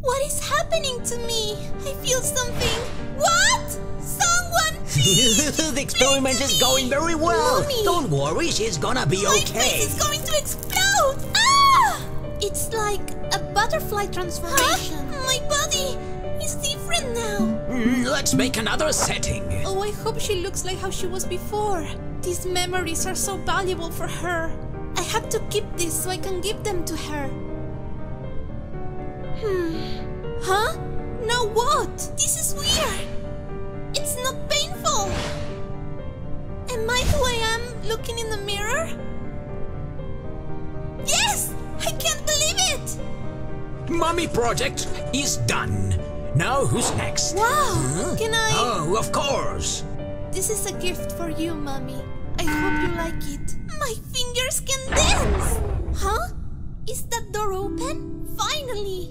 What is happening to me? I feel something. What? Someone please the experiment explain is me. going very well. Mommy. Don't worry, she's gonna be My okay. face is going to explode! Ah! It's like a butterfly transformation. My body is different now. Mm, let's make another setting. Oh, I hope she looks like how she was before. These memories are so valuable for her. I have to keep this so I can give them to her. Hmm. Huh? Now what? This is weird. It's not painful. Am I who I am looking in the mirror? Yes! I can't believe it! Mummy project is done. Now who's next? Wow! Can I? Oh, of course. This is a gift for you, Mommy. I hope you like it. My fingers can dance! Huh? Is that door open? Finally!